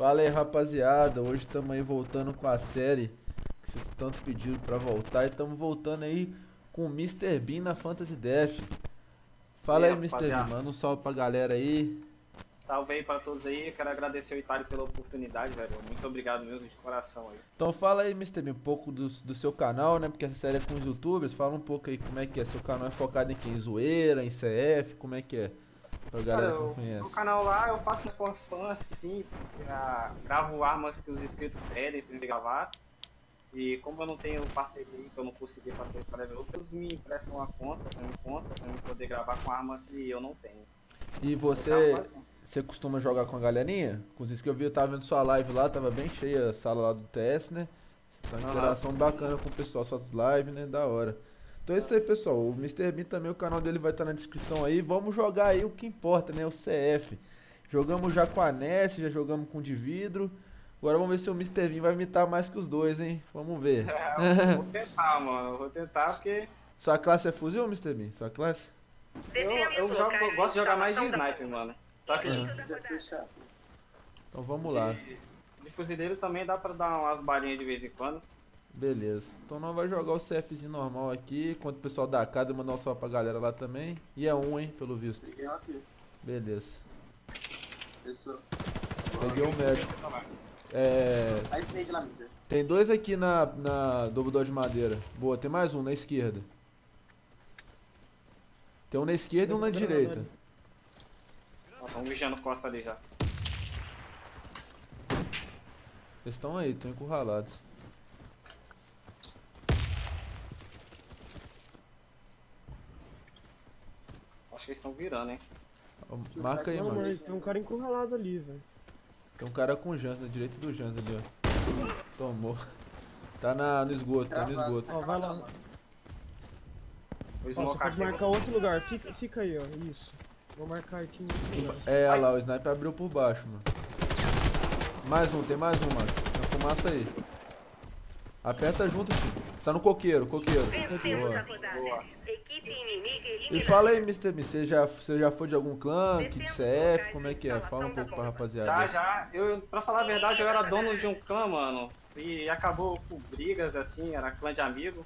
Fala aí, rapaziada. Hoje estamos aí voltando com a série que vocês tanto pediram pra voltar. E estamos voltando aí com o Mr. Bean na Fantasy Death. Fala aí, aí, Mr. Bean. Manda um salve pra galera aí. Salve aí pra todos aí. Quero agradecer o Itália pela oportunidade, velho. Muito obrigado mesmo de coração aí. Então fala aí, Mr. Bean, um pouco do, do seu canal, né? Porque essa série é com os youtubers. Fala um pouco aí como é que é. Seu canal é focado em quem? Em zoeira, em CF? Como é que é? Pra galera que não no canal lá eu faço uns for fãs, assim, gra- gravo armas que os inscritos pedem pra eu gravar. E como eu não tenho parceria, que eu não consegui parceria para outros me emprestam uma conta, pra minha conta, pra eu poder gravar com armas que eu não tenho. E Eu você, assim. você costuma jogar com a galerinha? Com os que eu vi, eu tava vendo sua live lá, tava bem cheia a sala lá do TS, né? Tá uma Aham. interação bacana com o pessoal, suas lives, né? Da hora. Então é isso aí, pessoal. O Mr. Bean também, o canal dele vai estar na descrição aí. Vamos jogar aí o que importa, né? O CF. Jogamos já com a Ness, já jogamos com o de vidro. Agora vamos ver se o Mr. Bean vai imitar mais que os dois, hein? Vamos ver. É, eu vou tentar, mano. Eu vou tentar porque Sua classe é fuzil, Mr. Bean? Sua classe? eu, eu, jogo, eu gosto de jogar mais de sniper, mano. Só que se quiser fechar. Então vamos lá. De, de fuzileiro também dá pra dar umas balinhas de vez em quando. Beleza. Então nós vamos jogar o CFzinho normal aqui. Enquanto o pessoal da casa mandar um salve pra galera lá também. E é um, hein, pelo visto. Peguei um aqui. Beleza. Peguei um médico. É. Tem dois aqui na, na dobrador de madeira. Boa, tem mais um na esquerda. Tem um na esquerda e um na direita. Ó, Tão vigiando costa ali já. Eles estão aí, estão encurralados. Eles estão virando, hein? Marca aí, mano. tem um cara encurralado ali, velho. Tem um cara com Jans, na direita do Jans ali, ó. Tomou. Tá na, no esgoto, tá no esgoto. Ó, vai lá. Ó, você pode aqui, marcar outro lugar. Fica, fica aí, ó. Isso. Vou marcar aqui. É, olha lá, o sniper abriu por baixo, mano. Mais um, tem mais um, Max. Na fumaça aí. Aperta junto, tio. Tá no coqueiro, coqueiro. Boa. Boa. E fala aí, Mr. B, você já, você já foi de algum clã, kit CF, como é que é? Fala um pouco pra rapaziada. Já, já. Eu, pra falar a verdade, eu era dono de um clã, mano. E acabou por brigas, assim, era clã de amigo.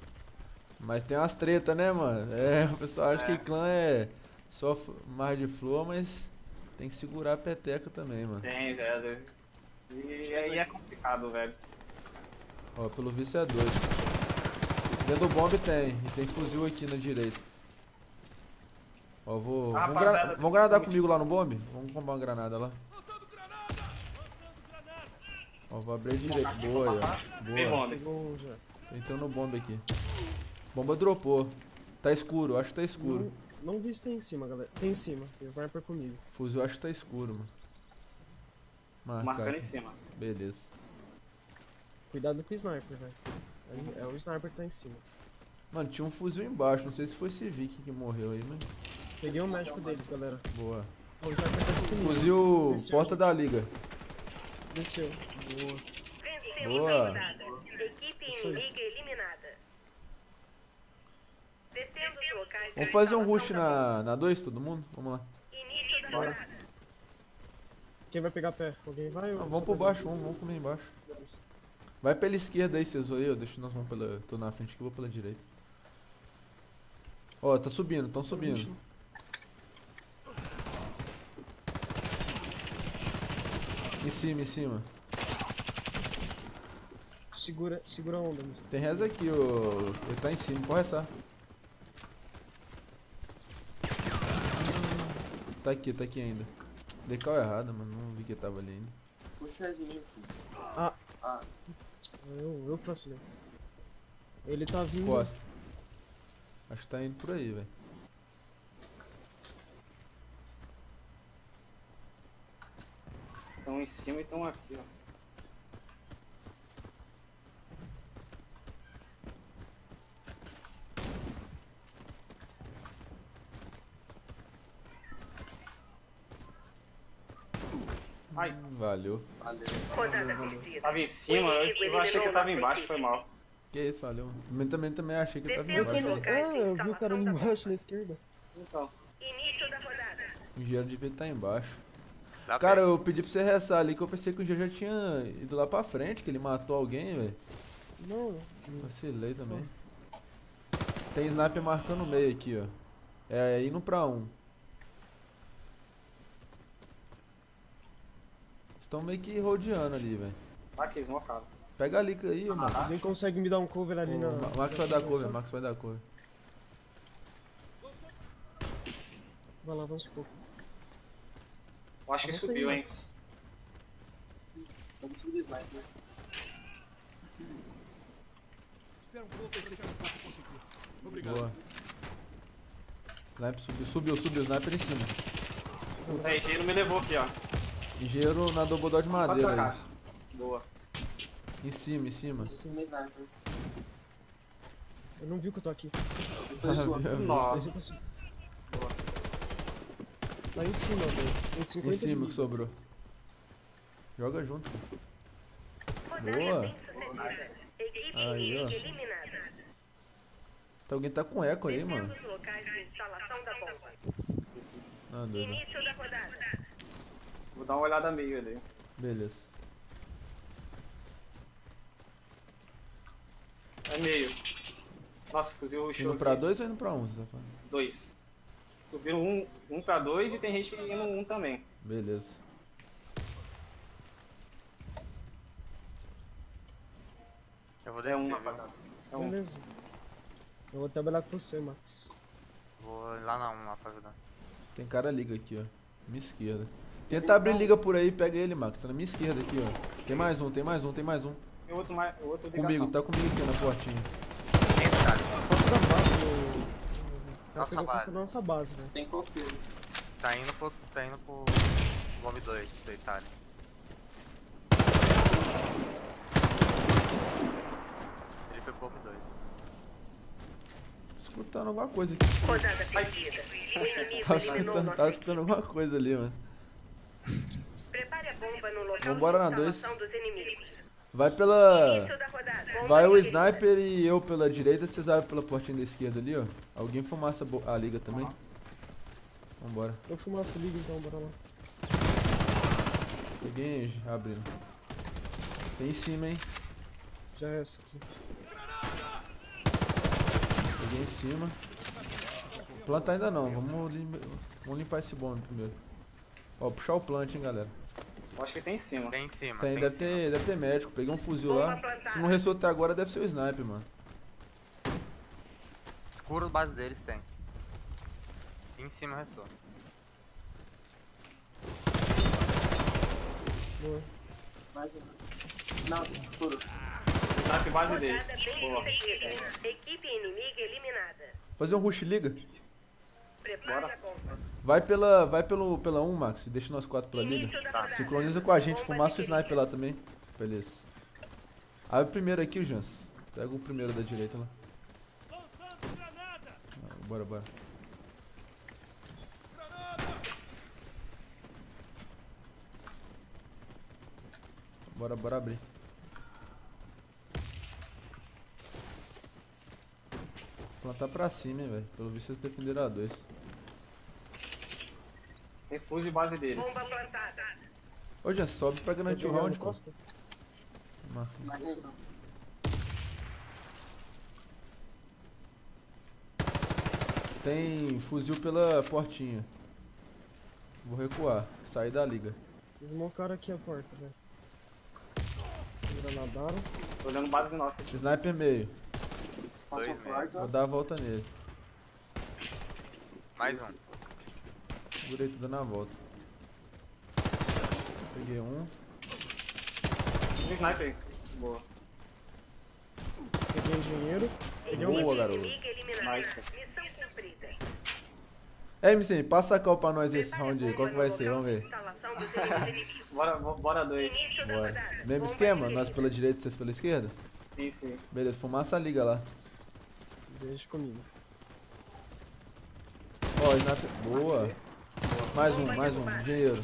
Mas tem umas tretas, né, mano? É, o pessoal acha É. que clã é só mar de flor, mas tem que segurar a peteca também, mano. Tem, velho. E aí é complicado, velho. Ó, pelo visto é dois. Dentro do bombe tem, e tem fuzil aqui na direita. Ó, vou. Ah, vamos, gra vamos granadar comigo lá no bombe? Vamos comprar uma granada lá. Ó, vou abrir a direita. Boa aí, ó. Boa. Tô entrando no bombe aqui. Bomba dropou. Tá escuro, acho que tá escuro. Não, não vi se tem em cima, galera. Tem em cima. Tem sniper comigo. Fuzil acho que tá escuro, mano. Marcar Marcando em aqui. cima. Beleza. Cuidado com o sniper, velho. Aí É o sniper que tá em cima. Mano, tinha um fuzil embaixo. Não sei se foi esse Viking que morreu aí, mas. Peguei o médico deles, galera. Boa. O sniper tá aqui comigo. Fuzil Desceu. porta da liga. Desceu. Boa. Boa. Vamos fazer um rush na, na 2, todo mundo? Vamos lá. bomba. Início da Bora. Quem vai pegar pé? Alguém vai? Ah, vamos por baixo, vamos, vamos comer embaixo. Vai pela esquerda aí, aí, ó. Deixa nós vamos pela. Tô na frente que eu vou pela direita. Ó, tá subindo, tão subindo. Em cima, em cima. Segura, segura a onda, mister. Tem reza aqui, ô. Ele tá em cima, pode rezar. Tá aqui, tá aqui ainda. Decal errado, mano. Não vi que ele tava ali ainda. Puxa o resinho aqui. Ah. Ah, Eu, eu que vacilei. Ele tá vindo. Costa. Acho que tá indo por aí, velho. Estão em cima e estão aqui, ó. Ai, Valeu. valeu. Tava em cima, eu, eu achei que eu tava embaixo, foi mal. Que isso, valeu. Eu também, também achei que ele tava Eu embaixo. também. Ah, eu vi o cara embaixo na esquerda. Então, Início da rodada. O engenheiro devia estar embaixo. Dá Cara, bem. eu pedi pra você restar ali que eu pensei que o G já tinha ido lá pra frente, que ele matou alguém, velho. Não, Vacilei também. Tem sniper marcando o meio aqui, ó. É indo pra um. Estão meio que rodeando ali, velho. Tá aqui, esmocado. Pega a liga aí, ô Max. nem consegue me dar um cover ali na. O Ma- Max vai dar cover, Max vai dar cover. Vai lá, avança um pouco. Eu acho que Avança aí, subiu, hein? Max. Vamos subir sniper. Boa. Sniper subiu, subiu, subiu, sniper em cima. O RG não me levou aqui, ó. Engenheiro na dobodó de madeira aí. Boa. Em cima, em cima. Cima sniper. Eu não vi que eu tô aqui. Eu sou vi Nossa. você. Lá em cima, velho. Em 50 Em cima de que sobrou. Joga junto. Boa. Aí, ó. Tá, alguém tá com eco aí, mano. Ah, doido. Início da rodada. Vou dar uma olhada meio ali. Beleza. É meio. Nossa, fuzil show. Indo pra aqui. dois ou indo pra um? Você tá falando? Dois. Subiram um, um pra dois e tem gente indo um também. Beleza. Eu vou É descer, um, viu? rapaziada. É um. Beleza. Eu vou trabalhar com você, Max. Vou lá na 1, rapaziada. Tem cara liga aqui, ó. Minha esquerda. Tenta abrir liga por aí, pega ele, Max. Tá na minha esquerda aqui, ó. Tem mais um, tem mais um, tem mais um. O outro, mais, outro. Comigo, tá comigo aqui na portinha. Tá? Posso dar base Nossa pegou base. força da nossa base, velho. Tem coqueiro. Tá indo pro. Tá indo pro. Bomb 2, seu Itália. Ele foi pro Bomb 2. Escutando alguma coisa aqui. Rodada perdida. Tá escutando, tá escutando alguma coisa ali, mano. Prepare a bomba no local Vambora na dois. instalação dos inimigos. Vai pela. Vai o sniper e eu pela direita, vocês abrem pela portinha da esquerda ali, ó. Alguém fumaça a bo- a liga também. Vambora. Eu fumaço liga então, bora lá. Peguei abrindo. Tem em cima, hein? Já é essa aqui. Peguei em cima. Planta ainda não, vamos, lim- vamos limpar esse bombe primeiro. Ó, puxar o plant, hein, galera. Eu acho que tem em cima. Tem em cima. Tem, tem deve, em cima. ter, deve ter médico. Peguei um fuzil Bomba lá. plantada. Se não ressoou até agora, deve ser o sniper, mano. Escuro base deles tem. Em cima ressoa. Boa. Mais um. Não, tem escuro. Sniper base deles. Boa. Equipe inimiga eliminada. Fazer um rush liga. Bora. Vai pela, vai pelo, pela 1, Max. e Deixa nós quatro pela liga. Tá. Sincroniza com a gente, fumaça o sniper lá também. Beleza. Abre o primeiro aqui, Jans. Pega o primeiro da direita lá. Ah, Bora, bora. Bora, bora abrir. Plantar pra cima, hein, velho. Pelo visto, eles defenderam a dois. Tem fuzil base deles. Bomba plantada. Ô, Jans, sobe pra garantir o round, pô. Tem fuzil pela portinha. Vou recuar. Sair da liga. Desmoncaram aqui a porta, velho. Granadaram. Tô olhando base nossa aqui. Sniper meio. Passou. Vou dar a volta nele. Mais um. Segurei tudo na volta. Peguei um. Tem sniper. Boa. Peguei engenheiro. Peguei um. Boa, garoto. Inimiga eliminada. Nice. É, MC, passa a cal pra nós esse round aí. Qual que vai ser? Vamos ver. Bora, bo- bora dois. Bora. Mesmo esquema? Nós pela direita e vocês pela esquerda? Sim, sim. Beleza, fumaça a liga lá. Deixa comigo. Ó, sniper. Boa. Mais um, mais um. Engenheiro.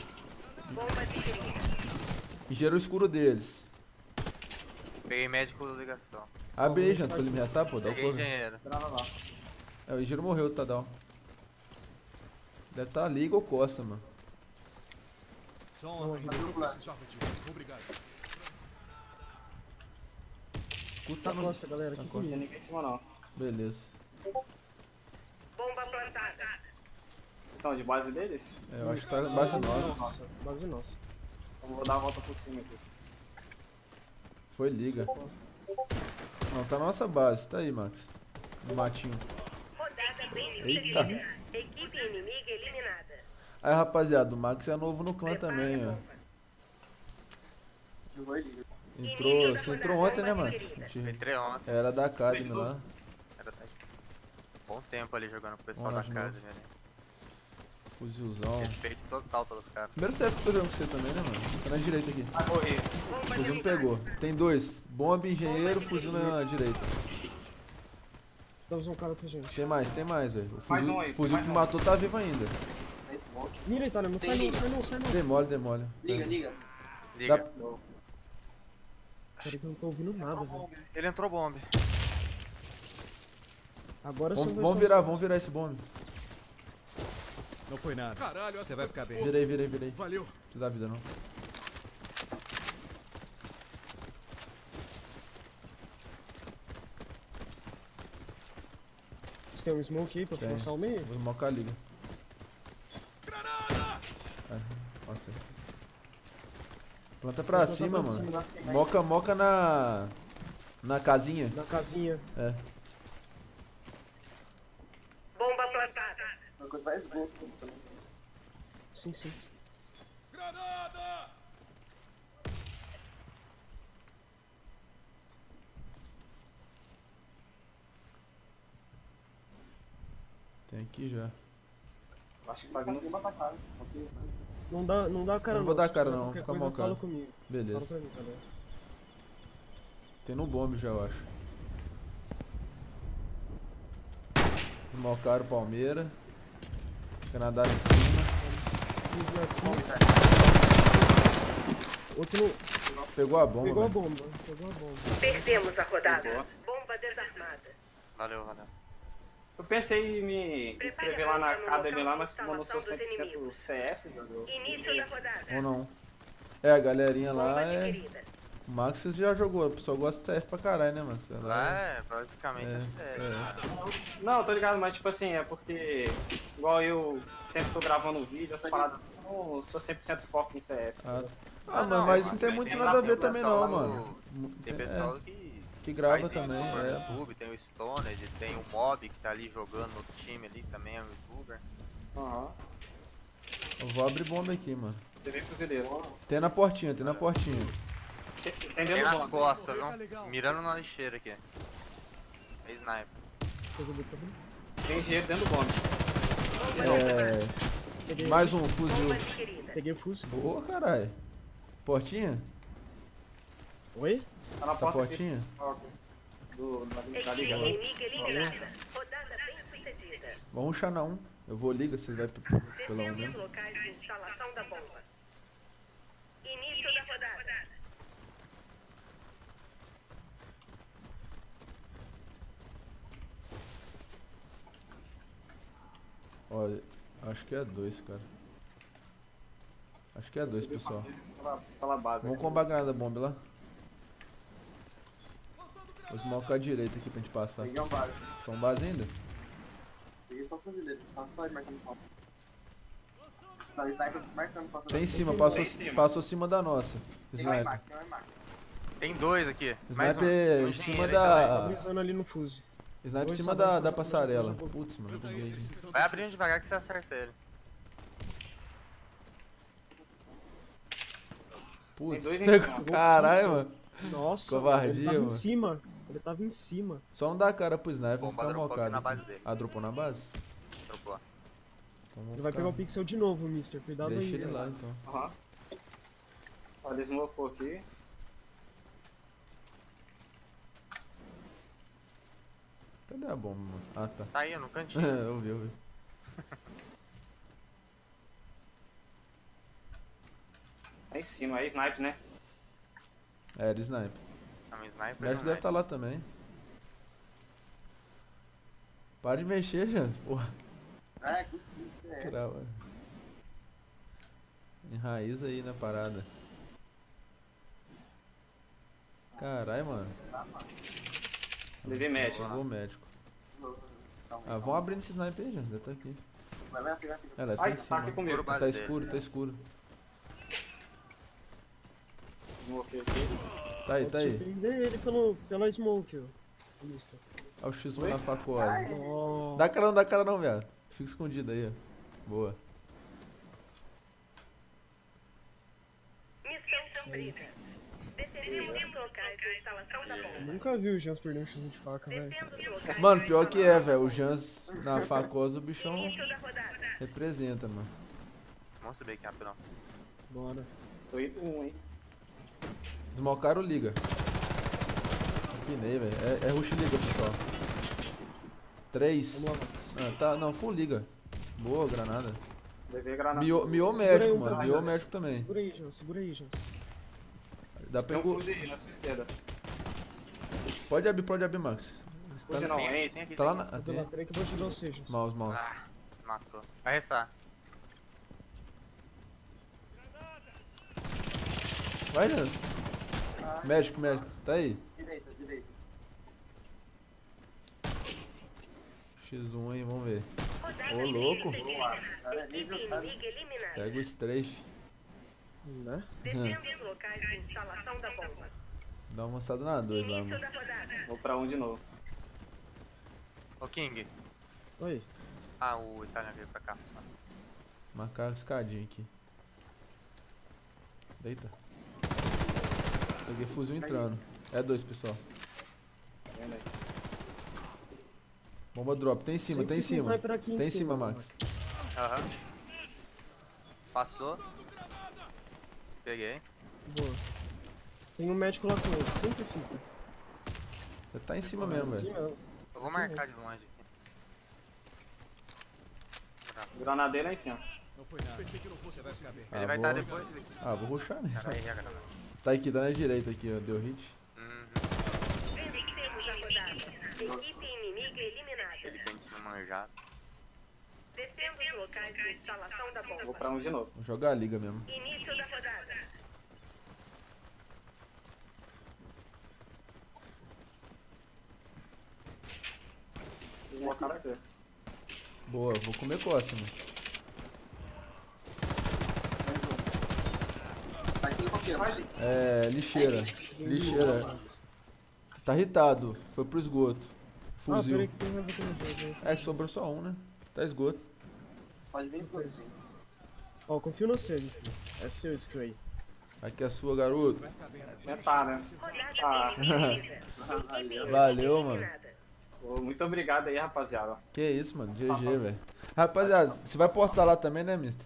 Engenheiro escuro deles. Peguei médico da ligação. Abre aí, Vamos Jans, pra ele me restar, pô. Dá o cover. engenheiro. É, o engenheiro morreu, Tadal. Deve tá liga ou costa, mano. Só software. Obrigado. Escuta Tá no... costa, galera. Tá ninguém em cima não. Beleza. Bomba plantada. Então, de base deles? É, eu acho que tá base nossa. Nossa, base nossa. Eu vou dar a volta por cima aqui. Foi liga. Não, tá na nossa base. Tá aí, Max. No matinho. Rodada bem Eita. Equipe inimiga eliminada. Aí, rapaziada, o Max é novo no clã também, ó. Entrou, você entrou ontem, né, Max? Entrei ontem. Era da Academy lá. Era bom tempo ali jogando com o pessoal da casa, velho. Fuzilzão. Respeito total pelos caras. Primeiro CF que eu tô jogando com você também, né, mano? Tá na direita aqui. Vai correr. Bomba Fuzil derrubada. pegou. Tem dois. Bomba, engenheiro, fuzil na direita. Dá um cara pra gente. Tem mais, tem mais, velho. O Mais fuzil, um aí, fuzil mais que um. matou tá vivo ainda. É smoke. Mira, Itália, não sai não, sai não, sai não. Demole, demole. Liga, liga. Liga. Dá- Peraí que eu não tô ouvindo nada, velho. Ele entrou bomba. Agora sim Vamos, vamos virar, vamos virar esse bombe. Não foi nada. Caralho, você vai ficar bem. Virei, virei, virei. Valeu. Não dá vida, não. Você tem um smoke aí pra Tem. forçar o meio? Vou mocar a liga. É, nossa. Planta pra Planta cima, pra mano. Cima. Moca, moca na. Na casinha. Na casinha. É. Bomba plantada. Smoke. também. Sim, sim. Granada! Tem aqui já. Acho que atacar. Pode ser isso, né? Não dá, não dá cara Não vou não. dar Se cara não, fica coisa, mocado. Fala comigo. Fala Beleza. pra mim. Tem no bombe já, eu acho. Mocaram Palmeira. Canadá em cima. Outro Pegou a bomba. pegou a velho. bomba. Pegou a bomba. Perdemos a rodada. Bomba desarmada. Valeu, valeu. Eu pensei em me inscrever lá na Academy lá, mas como eu não sou 100% CF, Início da rodada. Ou não. É, a galerinha Bomba lá é. O Max já jogou, o pessoal gosta de CF pra caralho, né, Max? Lá é, basicamente é, é. CF. Não, tô ligado, mas tipo assim, é porque igual eu sempre tô gravando vídeo, essas paradas, eu não sou 100% foco em CF. Ah, Ah, ah, não, mas, mas não tem tem muito nada a ver também não, mano. Tem É, pessoal que que grava faz também, no é. YouTube, tem o Stoned, tem o Mob que tá ali jogando no time ali também, é um youtuber. Aham. Eu vou abrir bomba aqui, mano. TV fuzileiro. Tem na portinha, tem na portinha. Tem Tem dentro nas costas, viu? Mirando na lixeira aqui. É sniper. Tem engenheiro dentro do bombe. É. Mais um fuzil. Peguei o fuzil. Boa, caralho. Portinha? Oi? Tá na Tá porta aqui. portinha? Do, da, da Equipe liga. inimiga eliminada. Rodada bem sucedida. Vamos ruxar na um. Eu vou liga, vocês vai pela um mesmo. locais de instalação da bomba. Início da rodada. Olha, acho que é dois, cara. Acho que é dois, pessoal. Pela, pela base. Vamos combar a granada bomba lá. Vou smocar a direita aqui pra gente passar. Peguei um base. São base ainda? Peguei só o fuzileiro. Tá só ele marcando ponto. Tá, sniper marcando passou. Tem em cima, passou, cima. passou acima da nossa. Tem lá em Sniper. Max, tem dois aqui. mais. Sniper um em cima aí da- Tá brisando ali no fuzil. Sniper em cima da, da passarela. Putz, mano. Vai abrindo devagar que você acerta ele. Putz. Caralho, mano. Nossa, Covardia, ele tava mano. em cima. Ele tava em cima. Só não dá cara pro sniper, vamos ficar mocado. na aqui. base dele. Ah, dropou na base? Dropou. Então Ele vai pegar o pixel de novo, mister. Cuidado Deixa aí. ele né? lá então. Aham. Olha, smocou aqui. Cadê a bomba, mano? Ah, tá. Tá aí no cantinho. eu vi, eu vi. Tá em cima, é snipe, né? É, era sniper. É um O sniper. não deve é? estar lá também. Para de mexer, Jans, porra. Ah, é, custa muito. Enraiza aí na parada. Caralho, mano. Levei médico. O médico. Então, Ah, vão abrindo esse sniper aí, já. Já tá aqui. Vai, vai, vai, vai. Ela tá em tá cima. aqui comigo. Tá escuro, tá escuro. Morreu aqui. Tá aí, tá aí. surpreender ele pelo, pela smoke, ó. o mister. Olha o X1 na faculdade. Dá cara não, dá cara não, viado. Fica escondido aí, ó. Boa. Missão cumprida. Definimos os locais de instalação da bomba. Nunca vi o Jans perder um x de faca, velho. Mano, pior que é, velho. O Jans na facosa, o bichão representa, mano. Mostra bem aqui rapidão. Bora. Tô indo um, hein? Desmocaram o liga. Pinei, velho. É, é rush liga, pessoal. Três. Vamos. Ah, tá, não, full liga. Boa, granada. Levei granada. Miou, miou aí médico, mano. pra Miou médico também. Segura aí, Jans. Segura aí, Jans. Dá Tem um fuzil na sua esquerda. Pode abrir, pode abrir, Max. Tá, não, Tem tem aqui. tá lá na. ah, tem... peraí que eu vou ajudar você, Jans. Mouse, mouse. Ah, matou. Vai ressar. Vai, Jans. Médico, médico. Tá aí. Direita, direita. X1 aí, vamos ver. Ô, louco. Pega o strafe. Né? Defenda os locais de instalação da bomba. Dá uma lançada na 2 lá, mano. Vou pra um de novo. Ô King. Oi. Ah, o italiano veio pra cá. Só. Marcar a escadinha aqui. Deita. Peguei fuzil entrando. É dois, pessoal. Tá vendo aí? Bomba drop. Tem em cima, tem em cima. Tem em cima, Max. Aham. Passou. Peguei. Boa. Tem um médico lá com ele, sempre fica. Você tá em cima mesmo, velho. Eu vou marcar de longe aqui. Granadeira lá em cima. Não foi nada. Pensei que não fosse vai ficar bem. Ah, Ele vai vou... estar depois. Ah, vou né? A granada. Tá aqui, tá na direita aqui, ó. Deu hit. Uhum. Equipe inimiga eliminada. Ele tem que ser manjado. Defenda os locais de instalação da Vou bomba. pra um de novo. Vou jogar a liga mesmo. Início da rodada. Aqui. Boa, vou comer costa, mano. Tá aqui no coqueiro, vai ali. É, lixeira. Lixeira. Tá irritado. Foi pro esgoto. Ah, Fuzil. peraí né? É que sobrou só um, né? Tá esgoto. Pode vir escondido. Ó, confio no você, mister. É seu esse aí. Aqui é a sua, garoto. Tentar, né? Rodada Ah. Valeu, mano. Muito obrigado aí, rapaziada. Que isso, mano. GG, velho. Rapaziada, você vai postar lá também, né, mister?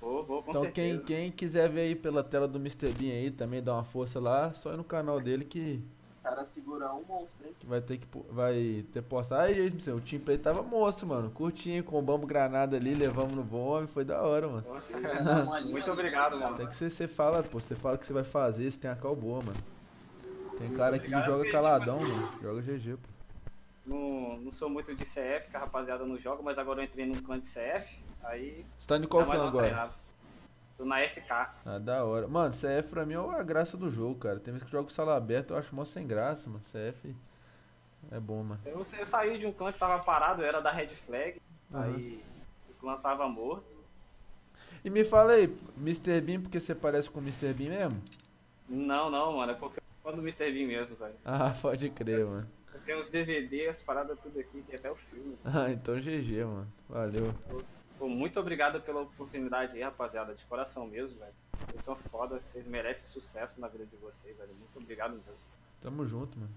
Vou, vou, com Então certeza. quem, quem quiser ver aí pela tela do Mr. Bean aí, também dá uma força lá, só ir no canal dele que, O cara segura um monstro, hein? que vai ter que vai ter postado. Aí, gente, o time play tava monstro, mano. Curtinho, combamos granada ali, levamos no bombe, foi da hora, mano. Linha Muito obrigado, mano. Até que você, você fala, pô, você fala o que você vai fazer, você tem a cal boa, mano. Tem cara aqui que joga caladão, mano. Joga GG, pô. Não, não sou muito de CF, que a rapaziada não joga, mas agora eu entrei num clã de CF, aí Você tá em qual clã agora? treinada. Tô na SK. Ah, da hora. Mano, CF pra mim é a graça do jogo, cara. Tem vezes que eu jogo sala aberta, eu acho mó sem graça, mano. CF é bom, mano. Eu, eu saí de um clã que tava parado, eu era da Red Flag, Aham. aí o clã tava morto. E me fala aí, Mr. Bean, porque você parece com o Mr. Bean mesmo? Não, não, mano, é porque eu do Mr. Bean mesmo, velho. Ah, pode crer, mano. Tenho os DVDs, paradas tudo aqui, tem até o filme. Ah, então GG, mano. Valeu. Pô, muito obrigado pela oportunidade aí, rapaziada, de coração mesmo, velho. Vocês são foda, vocês merecem sucesso na vida de vocês, velho. Muito obrigado mesmo. Tamo junto, mano.